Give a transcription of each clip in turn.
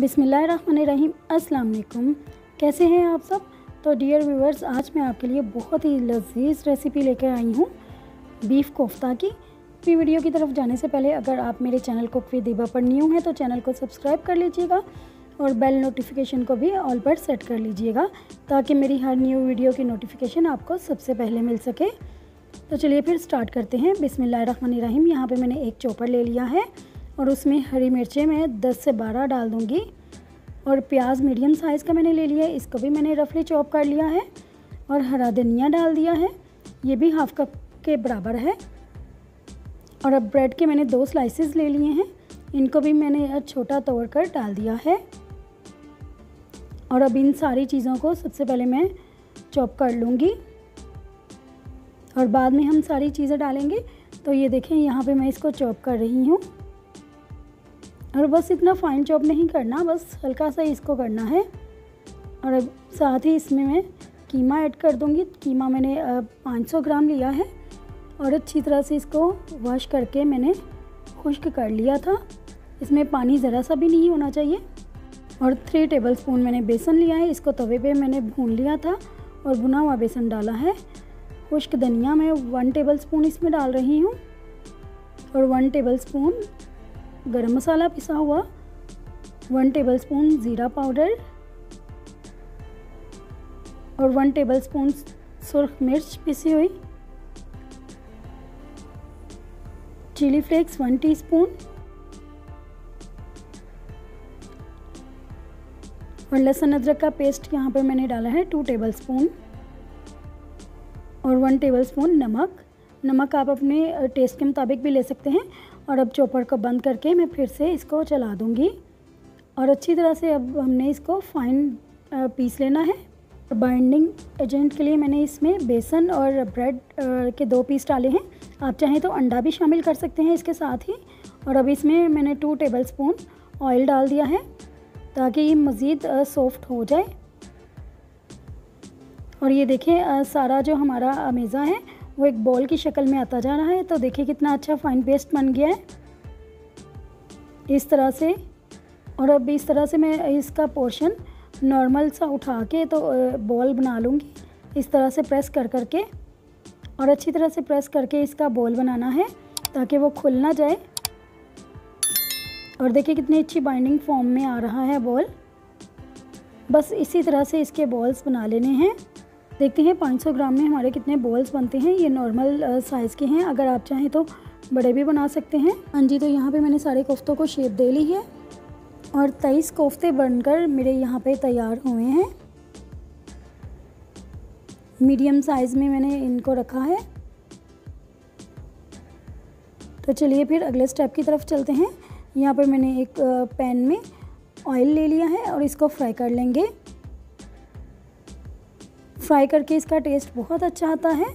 बिसमीम अस्सलाम कैसे हैं आप सब? तो डियर व्यूवर्स आज मैं आपके लिए बहुत ही लजीज रेसिपी लेकर आई हूँ बीफ कोफ्ता की। भी वीडियो की तरफ़ जाने से पहले अगर आप मेरे चैनल को विद दीबा पर न्यू हैं तो चैनल को सब्सक्राइब कर लीजिएगा और बेल नोटिफिकेशन को भी ऑल पर सेट कर लीजिएगा, ताकि मेरी हर न्यू वीडियो की नोटिफिकेशन आपको सबसे पहले मिल सके। तो चलिए फिर स्टार्ट करते हैं। बिसमीम यहाँ पर मैंने एक चॉपर ले लिया है। और उसमें हरी मिर्चें मैं 10 से 12 डाल दूँगी। और प्याज मीडियम साइज़ का मैंने ले लिया है, इसको भी मैंने रफली चॉप कर लिया है। और हरा धनिया डाल दिया है, ये भी हाफ़ कप के बराबर है। और अब ब्रेड के मैंने दो स्लाइसेस ले लिए हैं, इनको भी मैंने छोटा तोड़ कर डाल दिया है। और अब इन सारी चीज़ों को सबसे पहले मैं चॉप कर लूँगी। और बाद में हम सारी चीज़ें डालेंगे तो ये देखें, यहाँ पे मैं इसको चॉप कर रही हूँ। और बस इतना फाइन चॉप नहीं करना, बस हल्का सा इसको करना है। और अब साथ ही इसमें मैं कीमा ऐड कर दूँगी। कीमा मैंने 500 ग्राम लिया है और अच्छी तरह से इसको वॉश करके मैंने खुश्क कर लिया था। इसमें पानी ज़रा सा भी नहीं होना चाहिए। और थ्री टेबल स्पून मैंने बेसन लिया है। इसको तवे पे मैंने भून लिया था और भुना हुआ बेसन डाला है। खुश्क धनिया मैं वन टेबल स्पून इसमें डाल रही हूँ और वन टेबल स्पून गरम मसाला पिसा हुआ वन टेबलस्पून ज़ीरा पाउडर और वन टेबलस्पून सुरख मिर्च पिसी हुई। चिली फ्लेक्स वन टीस्पून और लहसुन अदरक का पेस्ट यहाँ पर मैंने डाला है टू टेबलस्पून और वन टेबलस्पून नमक। नमक आप अपने टेस्ट के मुताबिक भी ले सकते हैं। और अब चॉपर को बंद करके मैं फिर से इसको चला दूँगी। और अच्छी तरह से अब हमने इसको फाइन पीस लेना है। बाइंडिंग एजेंट के लिए मैंने इसमें बेसन और ब्रेड के दो पीस डाले हैं। आप चाहें तो अंडा भी शामिल कर सकते हैं इसके साथ ही। और अब इसमें मैंने टू टेबल स्पून ऑयल डाल दिया है, ताकि ये मज़ीद सॉफ्ट हो जाए। और ये देखें सारा जो हमारा अमेज़ा है वो एक बॉल की शक्ल में आता जा रहा है तो देखिए कितना अच्छा फाइन पेस्ट बन गया है। इस तरह से, और अब इस तरह से मैं इसका पोर्शन नॉर्मल सा उठा के तो बॉल बना लूँगी। इस तरह से प्रेस कर करके, और अच्छी तरह से प्रेस करके इसका बॉल बनाना है, ताकि वो खुल ना जाए। और देखिए कितनी अच्छी बाइंडिंग फॉर्म में आ रहा है बॉल बस इसी तरह से इसके बॉल्स बना लेने हैं। देखते हैं 500 ग्राम में हमारे कितने बॉल्स बनते हैं, ये नॉर्मल साइज़ के हैं। अगर आप चाहें तो बड़े भी बना सकते हैं। हाँ जी तो यहाँ पे मैंने सारे कोफ्तों को शेप दे ली है और तेईस कोफ्ते बनकर मेरे यहाँ पे तैयार हुए हैं। मीडियम साइज़ में मैंने इनको रखा है। तो चलिए फिर अगले स्टेप की तरफ़ चलते हैं। यहाँ पर मैंने एक पैन में ऑयल ले लिया है और इसको फ्राई कर लेंगे। फ्राई करके इसका टेस्ट बहुत अच्छा आता है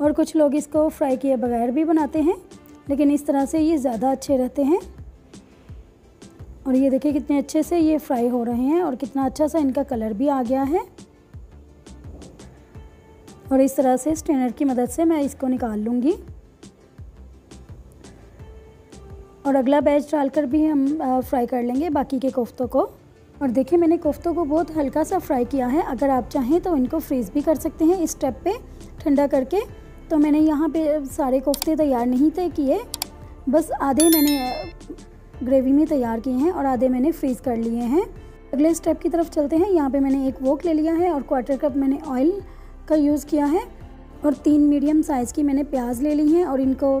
और कुछ लोग इसको फ्राई किए बगैर भी बनाते हैं, लेकिन इस तरह से ये ज़्यादा अच्छे रहते हैं। और ये देखिए कितने अच्छे से ये फ्राई हो रहे हैं और कितना अच्छा सा इनका कलर भी आ गया है। और इस तरह से स्टेनर की मदद से मैं इसको निकाल लूँगी। और अगला बैच डालकर भी हम फ्राई कर लेंगे बाकी के कोफ्तों को। और देखिए, मैंने कोफ्तों को बहुत हल्का सा फ्राई किया है। अगर आप चाहें तो इनको फ्रीज़ भी कर सकते हैं इस स्टेप पे ठंडा करके। तो मैंने यहाँ पे सारे कोफ्ते तैयार नहीं थे किए। बस आधे मैंने ग्रेवी में तैयार किए हैं और आधे मैंने फ्रीज़ कर लिए हैं। अगले स्टेप की तरफ़ चलते हैं। यहाँ पे मैंने एक वोक ले लिया है और क्वार्टर कप मैंने ऑयल का यूज़ किया है। और तीन मीडियम साइज़ की मैंने प्याज ले ली हैं और इनको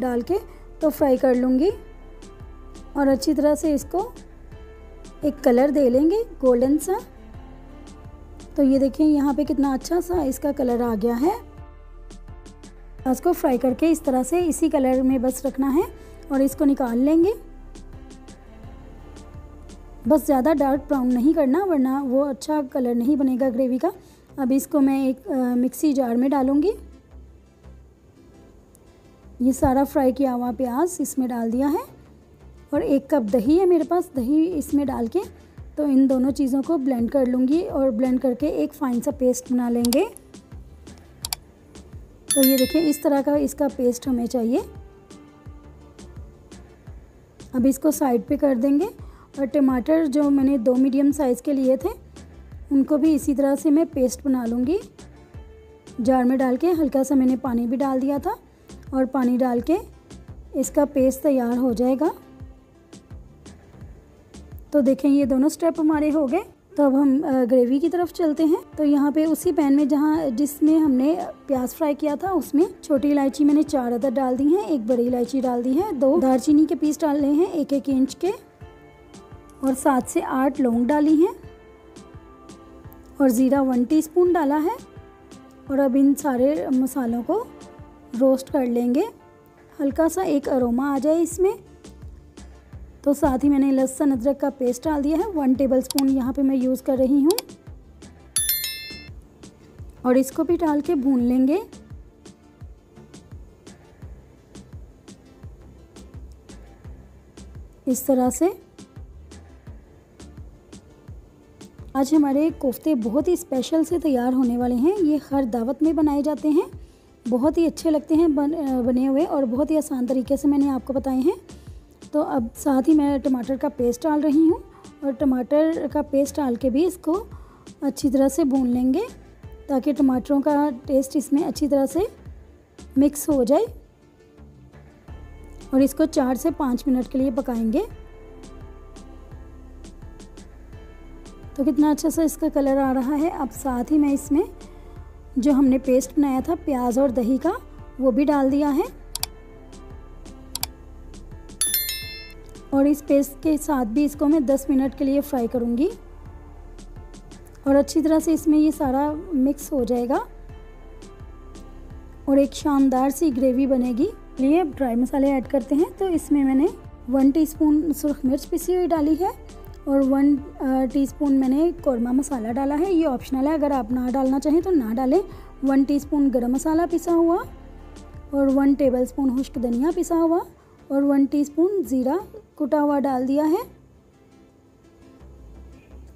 डाल के तो फ्राई कर लूँगी। और अच्छी तरह से इसको एक कलर दे लेंगे गोल्डन सा। तो ये देखिए, यहाँ पे कितना अच्छा सा इसका कलर आ गया है। इसको फ्राई करके इस तरह से इसी कलर में बस रखना है और इसको निकाल लेंगे। बस ज़्यादा डार्क ब्राउन नहीं करना, वरना वो अच्छा कलर नहीं बनेगा ग्रेवी का। अब इसको मैं एक मिक्सी जार में डालूँगी। ये सारा फ्राई किया हुआ प्याज इसमें डाल दिया है। और एक कप दही है मेरे पास, दही इसमें डाल के तो इन दोनों चीज़ों को ब्लेंड कर लूँगी और ब्लेंड करके एक फ़ाइन सा पेस्ट बना लेंगे। तो ये देखिए, इस तरह का इसका पेस्ट हमें चाहिए। अब इसको साइड पे कर देंगे और टमाटर जो मैंने दो मीडियम साइज़ के लिए थे, उनको भी इसी तरह से मैं पेस्ट बना लूँगी। जार में डाल के हल्का सा मैंने पानी भी डाल दिया था और पानी डाल के इसका पेस्ट तैयार हो जाएगा। तो देखें, ये दोनों स्टेप हमारे हो गए। तो अब हम ग्रेवी की तरफ़ चलते हैं। तो यहाँ पे उसी पैन में जहाँ, जिसमें हमने प्याज फ्राई किया था, उसमें छोटी इलायची मैंने चार अदर डाल दी हैं, एक बड़ी इलायची डाल दी है, दो दालचीनी के पीस डाले हैं, एक एक इंच के, और सात से आठ लौंग डाली हैं, और ज़ीरा वन टीस्पून डाला है, और अब इन सारे मसालों को रोस्ट कर लेंगे। हल्का सा एक अरोमा आ जाए इसमें। तो साथ ही मैंने लहसुन, अदरक का पेस्ट डाल दिया है। वन टेबल स्पून यहाँ पर मैं यूज़ कर रही हूँ। और इसको भी डाल के भून लेंगे। इस तरह से। आज हमारे कोफ्ते बहुत ही स्पेशल से तैयार होने वाले हैं। ये हर दावत में बनाए जाते हैं। बहुत ही अच्छे लगते हैं बन बने हुए और बहुत ही आसान तरीके से मैंने आपको बताए हैं। तो अब साथ ही मैं टमाटर का पेस्ट डाल रही हूँ और टमाटर का पेस्ट डाल के भी इसको अच्छी तरह से भून लेंगे ताकि टमाटरों का टेस्ट इसमें अच्छी तरह से मिक्स हो जाए और इसको चार से पाँच मिनट के लिए पकाएँगे। तो कितना अच्छा सा इसका कलर आ रहा है। अब साथ ही मैं इसमें जो हमने पेस्ट बनाया था, प्याज और दही का, वो भी डाल दिया है। और इस पेस्ट के साथ भी इसको मैं 10 मिनट के लिए फ्राई करूँगी। और अच्छी तरह से इसमें ये सारा मिक्स हो जाएगा। और एक शानदार सी ग्रेवी बनेगी। लिए ड्राई मसाले ऐड करते हैं। तो इसमें मैंने वन टीस्पून सुरख मिर्च पिसी हुई डाली है और वन टीस्पून मैंने कौरमा मसाला डाला है। ये ऑप्शनल है। अगर आप ना डालना चाहें तो ना डालें। वन टीस्पून गरम मसाला पिसा हुआ और वन टेबलस्पून खुश्क धनिया पिसा हुआ और वन टीस्पून ज़ीरा कुटा हुआ डाल दिया है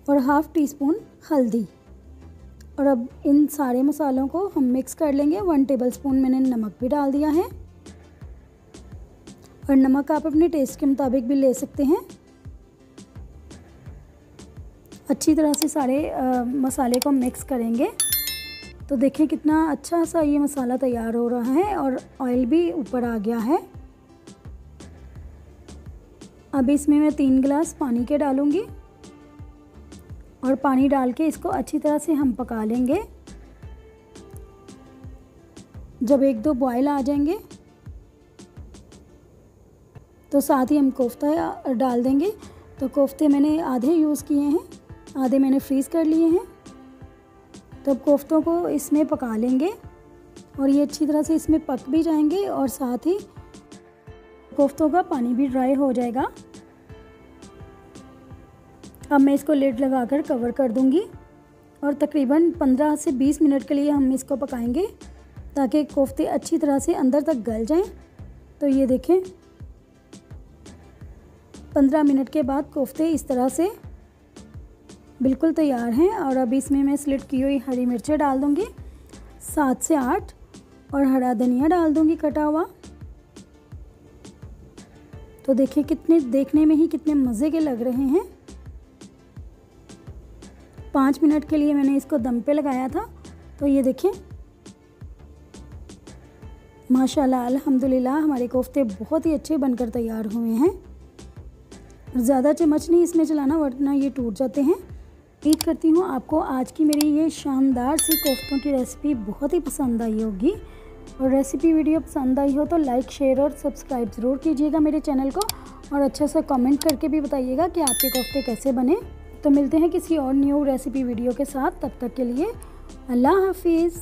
और हाफ़ टी स्पून हल्दी। और अब इन सारे मसालों को हम मिक्स कर लेंगे। वन टेबल स्पून मैंने नमक भी डाल दिया है। और नमक आप अपने टेस्ट के मुताबिक भी ले सकते हैं। अच्छी तरह से सारे आ, मसाले को मिक्स करेंगे। तो देखें कितना अच्छा सा ये मसाला तैयार हो रहा है और ऑयल भी ऊपर आ गया है। अब इसमें मैं तीन गिलास पानी के डालूँगी और पानी डाल के इसको अच्छी तरह से हम पका लेंगे। जब एक दो बॉयल आ जाएँगे तो साथ ही हम कोफ्ता डाल देंगे। तो कोफ्ते मैंने आधे यूज़ किए हैं, आधे मैंने फ्रीज़ कर लिए हैं। तो कोफ्तों को इसमें पका लेंगे और ये अच्छी तरह से इसमें पक भी जाएँगे और साथ ही कोफ्तों का पानी भी ड्राई हो जाएगा। अब मैं इसको लेड लगाकर कवर कर दूँगी और तकरीबन 15 से 20 मिनट के लिए हम इसको पकाएँगे ताकि कोफ्ते अच्छी तरह से अंदर तक गल जाएँ। तो ये देखें। 15 मिनट के बाद कोफ्ते इस तरह से बिल्कुल तैयार हैं और अब इसमें मैं स्लिट की हुई हरी मिर्चें डाल दूँगी, सात से आठ, और हरा धनिया डाल दूँगी कटा हुआ। तो देखिए कितने, देखने में ही कितने मज़े के लग रहे हैं। पाँच मिनट के लिए मैंने इसको दम पे लगाया था। तो ये देखें माशाल्लाह, अल्हम्दुलिल्लाह, हमारे कोफ्ते बहुत ही अच्छे बनकर तैयार हुए हैं। ज़्यादा चम्मच नहीं इसमें चलाना, वरना ये टूट जाते हैं। उम्मीद करती हूँ आपको आज की मेरी ये शानदार सी कोफ्तों की रेसिपी बहुत ही पसंद आई होगी। और रेसिपी वीडियो पसंद आई हो तो लाइक शेयर और सब्सक्राइब ज़रूर कीजिएगा मेरे चैनल को। और अच्छा सा कमेंट करके भी बताइएगा कि आपके कोफ्ते कैसे बने। तो मिलते हैं किसी और न्यू रेसिपी वीडियो के साथ। तब तक के लिए अल्लाह हाफिज़।